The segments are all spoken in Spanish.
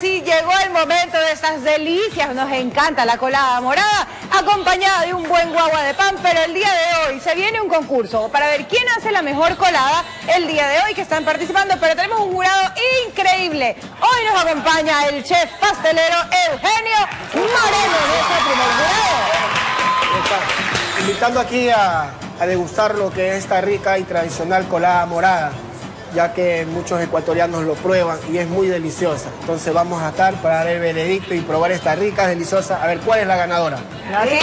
Sí, llegó el momento de estas delicias, nos encanta la colada morada, acompañada de un buen guagua de pan, pero el día de hoy se viene un concurso para ver quién hace la mejor colada el día de hoy que están participando, pero tenemos un jurado increíble. Hoy nos acompaña el chef pastelero Eugenio Moreno, nuestro primer jurado. Invitando aquí a, a degustar lo que es esta rica y tradicional colada morada ya que muchos ecuatorianos lo prueban y es muy deliciosa. Entonces vamos a estar para dar el veredicto y probar esta rica, deliciosa. A ver, ¿cuál es la ganadora? Así es.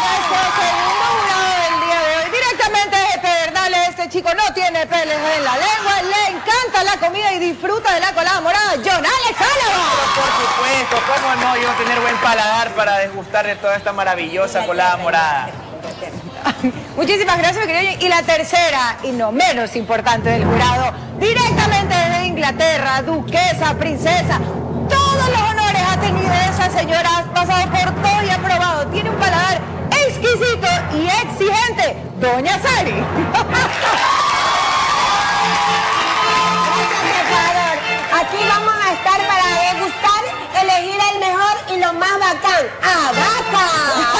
Nuestro segundo jurado del día de hoy, directamente desde Pedernales, este chico no tiene peles en la lengua, le encanta la comida y disfruta de la colada morada, John Alex Álava. Por supuesto, ¿cómo no? Yo tener buen paladar para degustar de toda esta maravillosa colada morada. Muchísimas gracias, querido. Y la tercera, y no menos importante del jurado, directamente desde Inglaterra, duquesa, princesa, todos los honores ha tenido esa señora, ha pasado por todo y ha probado. Tiene un paladar exquisito y exigente, Doña Sari. Aquí vamos a estar para degustar, elegir el mejor y lo más bacán. ¡Abaca! No,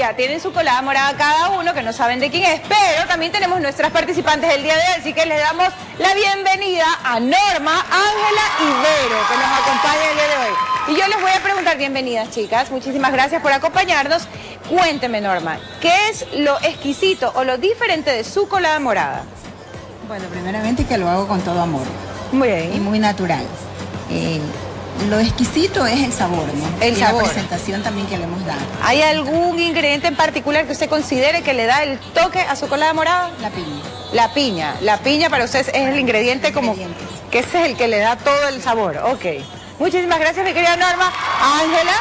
ya tienen su colada morada cada uno, que no saben de quién es, pero también tenemos nuestras participantes del día de hoy, así que les damos la bienvenida a Norma, Ángela y Vero, que nos acompañan el día de hoy. Y yo les voy a preguntar, bienvenidas chicas, muchísimas gracias por acompañarnos. Cuénteme, Norma, ¿qué es lo exquisito o lo diferente de su colada morada? Bueno, primeramente que lo hago con todo amor Muy y bien. muy natural. Eh, lo exquisito es el sabor, ¿no? El y sabor. la presentación también que le hemos dado. ¿Hay algún ingrediente en particular que usted considere que le da el toque a su colada morada? La piña. La piña. La piña para ustedes es el ingrediente como que ese es el que le da todo el sabor. Ok. Muchísimas gracias, mi querida Norma. Ángela,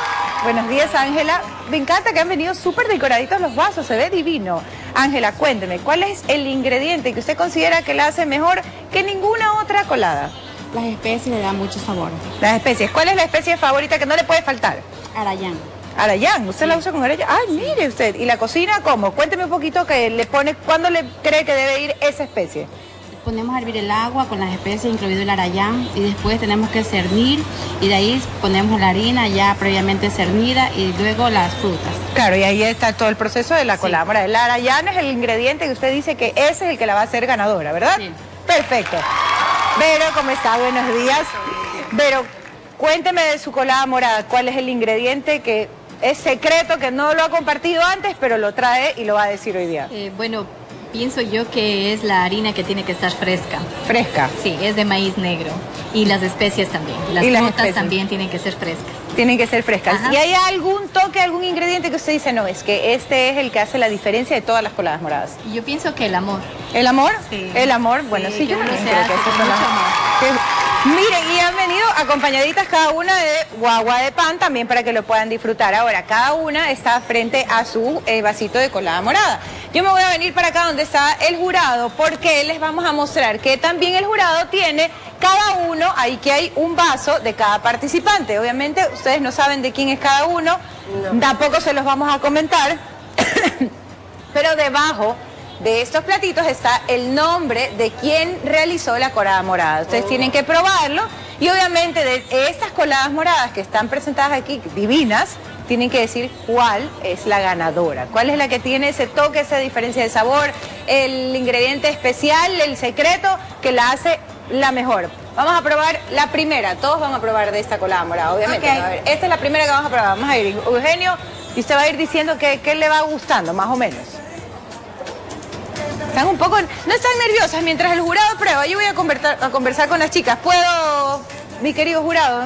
buenos días, Ángela. Me encanta que han venido súper decoraditos los vasos, se ve divino. Ángela, cuénteme, ¿cuál es el ingrediente que usted considera que la hace mejor que ninguna otra colada? Las especies le dan mucho sabor. Las especies. ¿Cuál es la especie favorita que no le puede faltar? Arayán. Arayán, ¿usted la usa con arayán? Ay, mire usted. ¿Y la cocina cómo? Cuénteme un poquito que le pone, ¿cuándo le cree que debe ir esa especie? Ponemos a hervir el agua con las especies, incluido el arayán, y después tenemos que cernir, y de ahí ponemos la harina ya previamente cernida, y luego las frutas. Claro, y ahí está todo el proceso de la Sí. El arayán es el ingrediente que usted dice que ese es el que la va a hacer ganadora, ¿verdad? Sí. Perfecto. Vero, ¿cómo está? Buenos días. Vero, cuénteme de su colada morada. ¿Cuál es el ingrediente que es secreto, que no lo ha compartido antes, pero lo trae y lo va a decir hoy día? Eh, bueno, pienso yo que es la harina que tiene que estar fresca. Fresca. Sí, es de maíz negro. Y las especies también. Las Y las frutas especies. también tienen que ser frescas. Tienen que ser frescas. Ajá. ¿Y hay algún toque, algún ingrediente que usted dice, no, es que este es el que hace la diferencia de todas las coladas moradas? Yo pienso que el amor. ¿El amor? Sí. El amor, bueno, Sí, yo también creo que las- mucho amor. que- Miren, y han venido acompañaditas cada una de guagua de pan también para que lo puedan disfrutar. Ahora, cada una está frente a su eh, vasito de colada morada. Yo me voy a venir para acá donde está el jurado porque les vamos a mostrar que también el jurado tiene cada uno, ahí que hay un vaso de cada participante. Obviamente ustedes no saben de quién es cada uno, tampoco se los vamos a comentar. Pero debajo de estos platitos está el nombre de quien realizó la colada morada. Ustedes tienen que probarlo y obviamente de estas coladas moradas que están presentadas aquí, divinas, tienen que decir cuál es la ganadora, cuál es la que tiene ese toque, esa diferencia de sabor, el ingrediente especial, el secreto que la hace la mejor. Vamos a probar la primera, todos van a probar de esta colada morada, obviamente. Ok. A ver, esta es la primera que vamos a probar. Vamos a ir, Eugenio, y usted va a ir diciendo que, qué le va gustando, más o menos. Están un poco, no están nerviosas mientras el jurado prueba. Yo voy a conversar, a conversar con las chicas. ¿Puedo, mi querido jurado?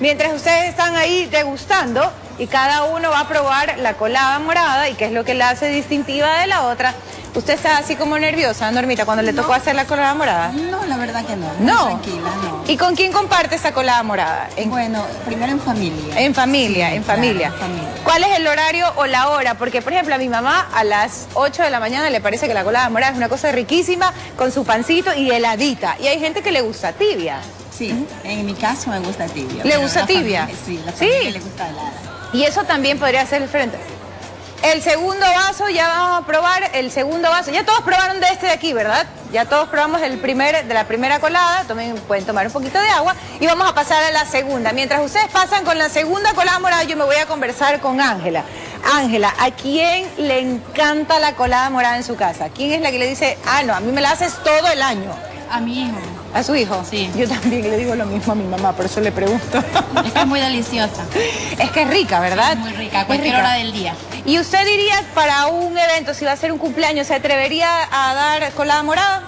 Mientras ustedes están ahí degustando y cada uno va a probar la colada morada y qué es lo que la hace distintiva de la otra. ¿Usted está así como nerviosa, Normita, cuando le tocó hacer la colada morada? No, la verdad que no. No. Tranquila, no. ¿Y con quién comparte esa colada morada? ¿En, Bueno, primero en familia. en familia, Sí, en claro, familia. en familia. ¿Cuál es el horario o la hora? Porque, por ejemplo, a mi mamá a las 8 de la mañana le parece que la colada morada es una cosa riquísima, con su pancito y heladita. Y hay gente que le gusta tibia. Sí, en mi caso me gusta tibia. ¿Le gusta tibia? familia- sí, la Sí. familia le gusta helada. Y eso también podría ser diferente. El segundo vaso, ya vamos a probar el segundo vaso. Ya todos probaron de este de aquí, ¿verdad? Ya todos probamos el primer, de la primera colada. Tomen, pueden tomar un poquito de agua y vamos a pasar a la segunda. Mientras ustedes pasan con la segunda colada morada, yo me voy a conversar con Ángela. Ángela, ¿a quién le encanta la colada morada en su casa? ¿Quién es la que le dice, ah, no, a mí me la haces todo el año? A mi hijo. ¿A su hijo? Sí. Yo también le digo lo mismo a mi mamá, por eso le pregunto. Es que es muy deliciosa. Es que es rica, ¿verdad? Es muy rica, a cualquier rica. hora del día. ¿Y usted diría para un evento, si va a ser un cumpleaños, se atrevería a dar colada morada?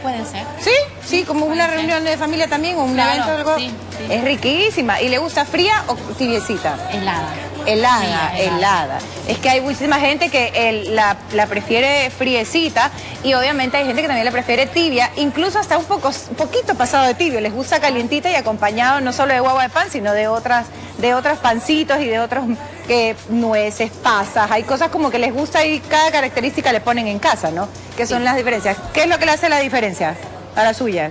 Puede ser. ¿Sí? Sí, como una ser. reunión de familia también, o un Claro, evento algo. sí, sí. Es riquísima. ¿Y le gusta fría o tibiecita? Helada. Helada, Sí, helada. Es que hay muchísima gente que el- la, la prefiere friecita y obviamente hay gente que también la prefiere tibia, incluso hasta un poco, poquito pasado de tibio. Les gusta calientita y acompañado no solo de guagua de pan, sino de otras, de otros pancitos y de otros que nueces, pasas. Hay cosas como que les gusta y cada característica le ponen en casa, ¿no? Que son las diferencias. ¿Qué es lo que le hace la diferencia a la suya?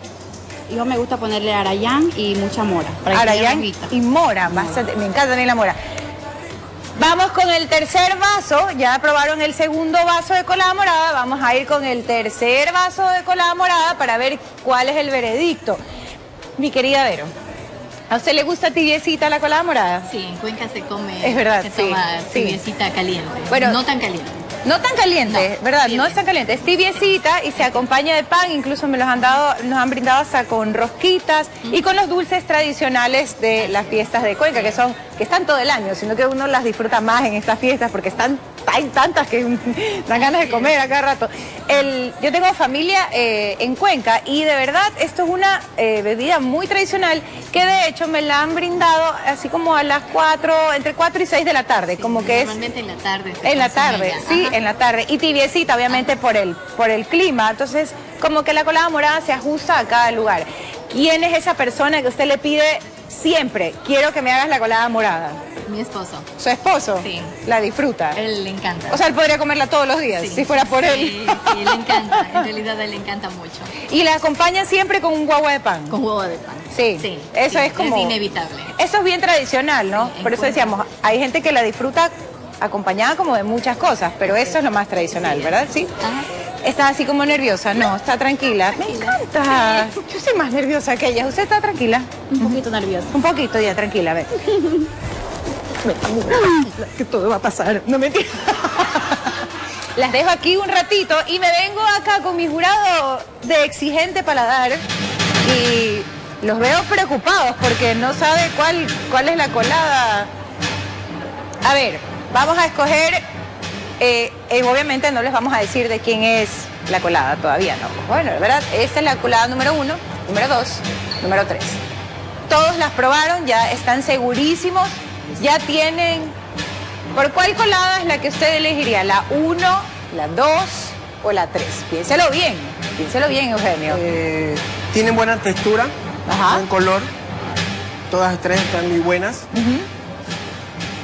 Yo me gusta ponerle arayán y mucha mora. Para Arayán y mora, bastante. Me encanta también la mora. Vamos con el tercer vaso, ya probaron el segundo vaso de colada morada, vamos a ir con el tercer vaso de colada morada para ver cuál es el veredicto. Mi querida Vero, ¿a usted le gusta tibiecita la colada morada? Sí, en Cuenca se come. Es verdad, Se sí, toma sí. tibiecita caliente. Bueno, no tan caliente. No tan caliente, No, ¿verdad? bien, No es tan caliente, es tibiecita y se acompaña de pan, incluso me los han dado, nos han brindado hasta con rosquitas y con los dulces tradicionales de las fiestas de Cuenca, que son, que están todo el año, sino que uno las disfruta más en estas fiestas porque están hay tantas que dan ganas de comer a cada rato. El, yo tengo familia eh, en Cuenca y de verdad esto es una eh, bebida muy tradicional que de hecho me la han brindado así como a las 4, entre 4 y 6 de la tarde, como que es Normalmente en la tarde. en la tarde, sí, Ajá. en la tarde. Y tibiecita, obviamente, por el, por el clima. Entonces, como que la colada morada se ajusta a cada lugar. ¿Quién es esa persona que usted le pide siempre, quiero que me hagas la colada morada? Mi esposo. Su esposo Sí. la disfruta. Él le encanta. O sea, él podría comerla todos los días, Sí. si fuera por él. Sí, sí, le encanta. En realidad a él le encanta mucho. y la acompaña siempre con un guagua de pan. Con huevo de pan. Sí, eso sí, es como... Es inevitable. Eso es bien tradicional, ¿no? Sí, Por eso decíamos, hay gente que la disfruta acompañada como de muchas cosas, pero eso es lo más tradicional, ¿verdad? Sí. Ajá. Está así como nerviosa, no, está tranquila. Me encanta. Yo soy más nerviosa que ella. ¿Usted está tranquila? Un poquito nervioso. Un poquito ya, tranquila, ve. que todo va a pasar. No me Las dejo aquí un ratito y me vengo acá con mi jurado de exigente paladar y los veo preocupados porque no sabe cuál, cuál es la colada. A ver, vamos a escoger, eh, eh, obviamente no les vamos a decir de quién es la colada todavía, ¿no? Bueno, ¿verdad? Esta es la colada número uno, número dos, número tres. Todos las probaron, ya están segurísimos, ya tienen... ¿Por cuál colada es la que usted elegiría? ¿La uno, la dos o la tres? Piénselo bien, piénselo bien, Eugenio. Eh, tienen buena textura, Ajá. buen color. Todas tres están muy buenas.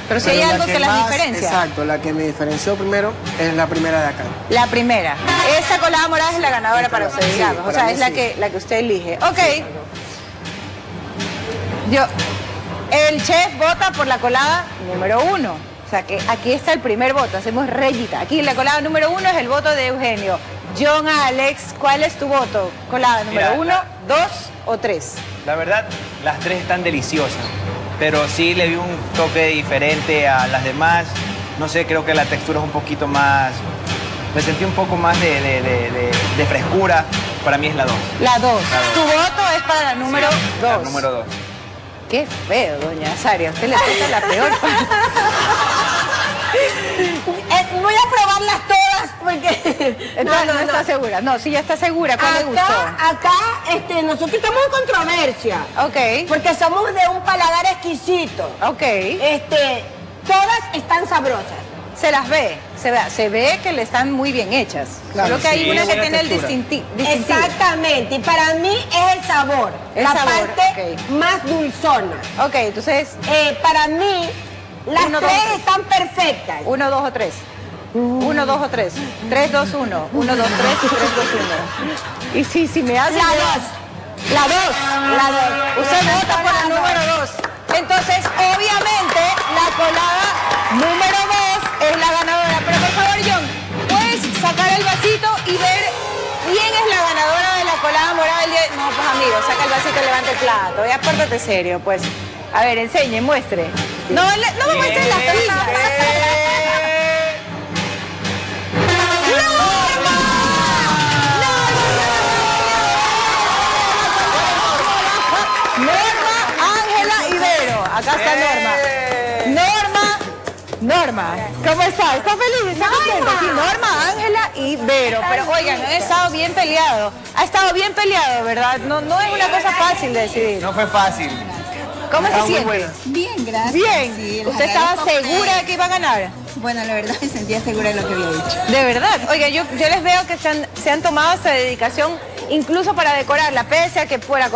Pero si hay Pero algo que, las más- diferencia. Exacto, la que me diferenció primero es la primera de acá. La primera. Esta colada morada es la ganadora para usted, Sí, digamos. o sea, es la que, la que usted elige. Ok. Yo, el chef vota por la colada número uno. O sea que aquí está el primer voto, hacemos reyita. Aquí la colada número uno es el voto de Eugenio. John Alex, ¿cuál es tu voto? ¿Colada número Mira, uno, la- dos o tres? La verdad, las tres están deliciosas, pero sí le vi un toque diferente a las demás. No sé, creo que la textura es un poquito más... Me sentí un poco más de, de- de- frescura. Para mí es la dos. La dos. La dos. Tu voto es para la número La dos. número dos. Qué feo, doña Saria. Usted le toca la peor. Eh, voy a probarlas todas porque. Entonces no, está segura. No, sí ya está segura. ¿Cuál le gustó? Acá, acá, este, nosotros estamos en controversia. Ok, Porque somos de un paladar exquisito. ok. Este, todas están sabrosas. Se las ve, se ve, se ve que le están muy bien hechas. Claro, Solo que hay una que tiene el textura. distintivo. Exactamente. Y para mí es el sabor. El la sabor, parte más dulzona. Ok, entonces, Eh, para mí, las Uno, dos, tres tres. están perfectas. uno, dos o tres. Uno, dos o tres. Tres, dos, uno. Uno, dos, tres, tres, dos, uno. Y sí, si me hace... La dos. La dos. La dos. Usted vota por la número dos. Entonces, obviamente, la colada número dos es la ganadora. Pero por favor, John, puedes sacar el vasito y ver quién es la ganadora de la colada morada del día. No, pues amigo, saca el vasito y levanta el plato. Ya pórtate serio, pues. A ver, enseñe, muestre. No, no me muestres las tapitas. Norma, ¿cómo está? ¿Está feliz? ¿Está contenta? Sí, Norma, Ángela y Vero. Pero oigan, han estado bien peleado. Ha estado bien peleado, ¿verdad? No, no es una cosa fácil de decidir. No fue fácil. ¿Cómo se siente? Bien, gracias. Bien. Sí, ¿Usted estaba segura de que- que iba a ganar? Bueno, la verdad me sentía segura de lo que había dicho. De verdad. Oiga, yo, yo les veo que se han, se han tomado esa dedicación incluso para decorarla, pese a que por la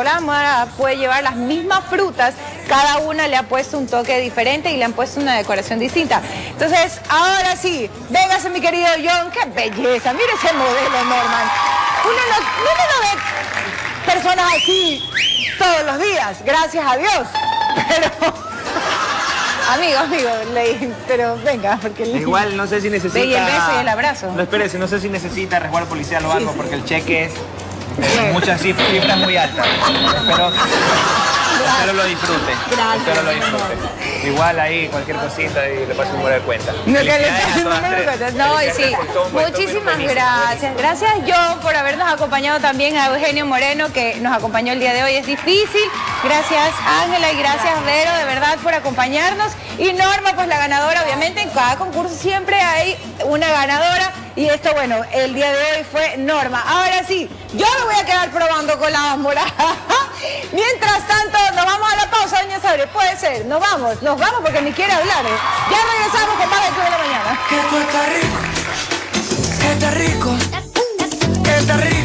puede llevar las mismas frutas, cada una le ha puesto un toque diferente y le han puesto una decoración distinta. Entonces, ahora sí, véngase mi querido John, qué belleza, mire ese modelo, Norman. Uno no, uno no ve personas así todos los días, gracias a Dios. Pero, amigo, amigo, le- pero venga, porque... le- Igual no sé si necesita. Y el beso y el abrazo. No espérese, no sé si necesita resguardo policial o algo, porque el cheque es muchas cifras, muy altas. Espero, espero lo disfrute. Espero lo disfrute. Igual ahí cualquier cosita y le paso un número de cuenta. No, que le número. No, y sí. Muchísimas gracias. Gracias, John, por habernos acompañado también a Eugenio Moreno, que nos acompañó el día de hoy. Es difícil. Gracias, Ángela, y gracias, Vero, de verdad, por acompañarnos. Y Norma, pues la ganadora, obviamente, en cada concurso siempre hay una ganadora. Y esto, bueno, el día de hoy fue Norma. Ahora sí, yo me voy a quedar probando con la morada. Mientras tanto, nos vamos a la pausa, doña Sabre. Puede ser, nos vamos, nos vamos porque ni quiere hablar. ¿eh? Ya regresamos con más del de la Mañana. Que tú estás rico, que estás rico, que estás rico.